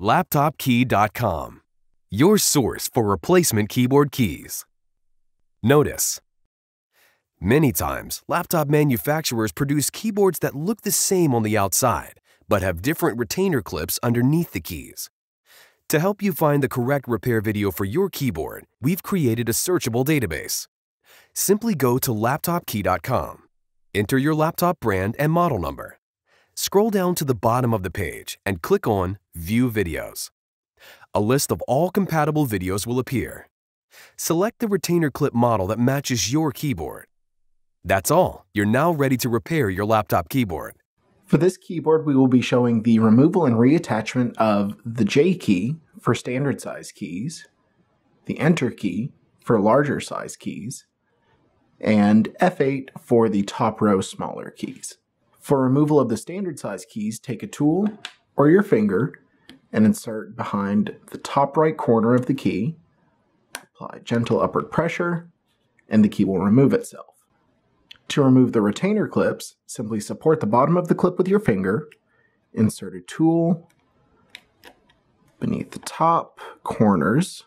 LaptopKey.com, your source for replacement keyboard keys. Notice Many times, laptop manufacturers produce keyboards that look the same on the outside, but have different retainer clips underneath the keys. To help you find the correct repair video for your keyboard, we've created a searchable database. Simply go to laptopkey.com, enter your laptop brand and model number. Scroll down to the bottom of the page and click on View Videos. A list of all compatible videos will appear. Select the retainer clip model that matches your keyboard. That's all. You're now ready to repair your laptop keyboard. For this keyboard, we will be showing the removal and reattachment of the J key for standard size keys, the Enter key for larger size keys, and F8 for the top row smaller keys. For removal of the standard size keys, take a tool or your finger and insert behind the top right corner of the key. Apply gentle upward pressure, and the key will remove itself. To remove the retainer clips, simply support the bottom of the clip with your finger, insert a tool beneath the top corners,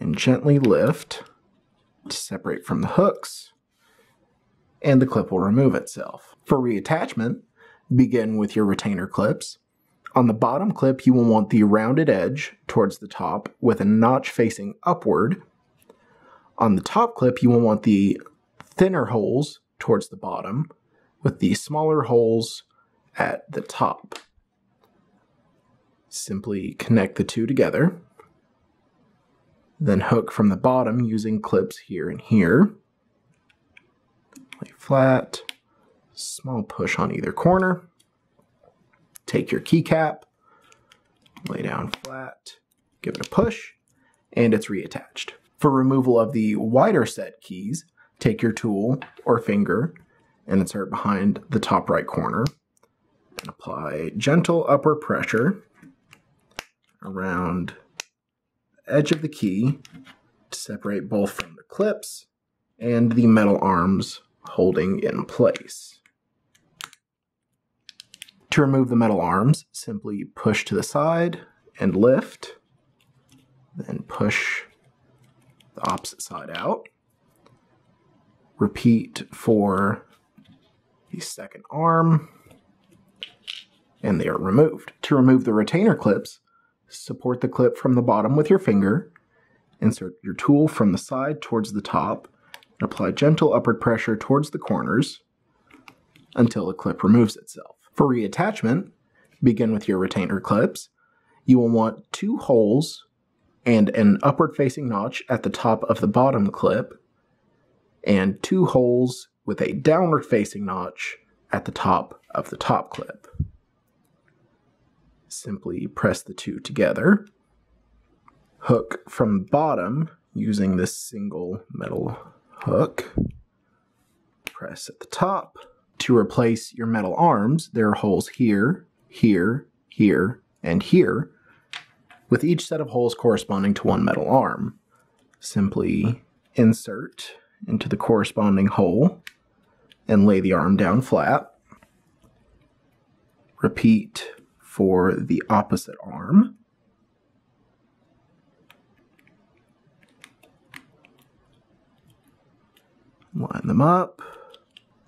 and gently lift to separate from the hooks, and the clip will remove itself. For reattachment, begin with your retainer clips. On the bottom clip, you will want the rounded edge towards the top with a notch facing upward. On the top clip, you will want the thinner holes towards the bottom with the smaller holes at the top. Simply connect the two together. Then hook from the bottom using clips here and here. Lay flat, small push on either corner. Take your keycap, lay down flat, give it a push, and it's reattached. For removal of the wider set keys, take your tool or finger and insert behind the top right corner and apply gentle upward pressure around the edge of the key to separate both from the clips and the metal arms holding in place. To remove the metal arms, simply push to the side and lift, then push the opposite side out. Repeat for the second arm, and they are removed. To remove the retainer clips, support the clip from the bottom with your finger, insert your tool from the side towards the top, and apply gentle upward pressure towards the corners until the clip removes itself. For reattachment, begin with your retainer clips. You will want two holes and an upward facing notch at the top of the bottom clip and two holes with a downward facing notch at the top of the top clip. Simply press the two together. Hook from bottom using this single metal hook. Press at the top. To replace your metal arms, there are holes here, here, here, and here, with each set of holes corresponding to one metal arm. Simply insert into the corresponding hole and lay the arm down flat. Repeat for the opposite arm. Line them up.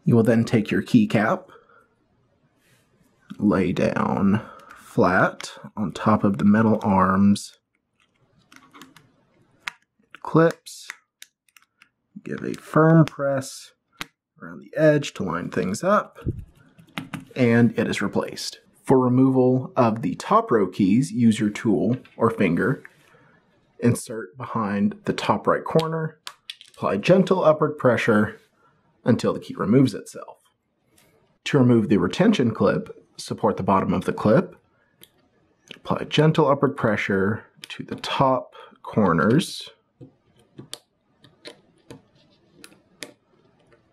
You will then take your keycap, lay down flat on top of the metal arms, clips, give a firm press around the edge to line things up, and it is replaced. For removal of the top row keys, use your tool or finger, insert behind the top right corner, apply gentle upward pressure until the key removes itself. To remove the retention clip, support the bottom of the clip, apply gentle upward pressure to the top corners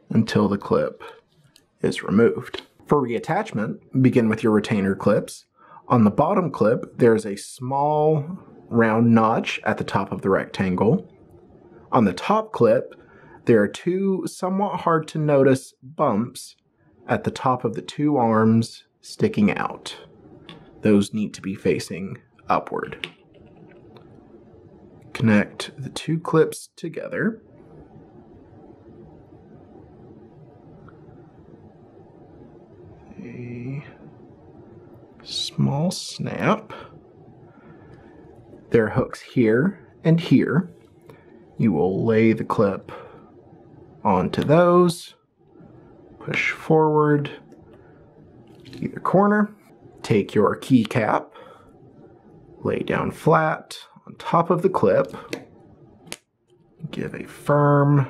until the clip is removed. For reattachment, begin with your retainer clips. On the bottom clip, there's a small round notch at the top of the rectangle. On the top clip, there are two somewhat hard to notice bumps at the top of the two arms sticking out. those need to be facing upward. Connect the two clips together. A small snap. There are hooks here and here. You will lay the clip onto those, push forward either corner, take your keycap, lay down flat on top of the clip, give a firm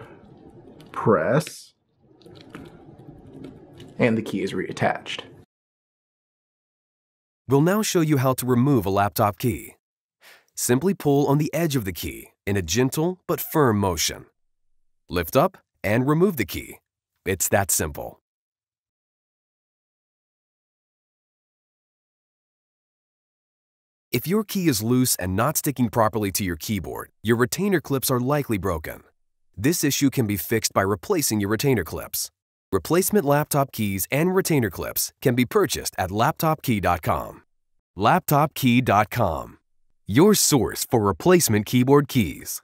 press, and the key is reattached. We'll now show you how to remove a laptop key. Simply pull on the edge of the key in a gentle but firm motion. Lift up and remove the key. It's that simple. If your key is loose and not sticking properly to your keyboard, your retainer clips are likely broken. This issue can be fixed by replacing your retainer clips. Replacement laptop keys and retainer clips can be purchased at laptopkey.com. Laptopkey.com, your source for replacement keyboard keys.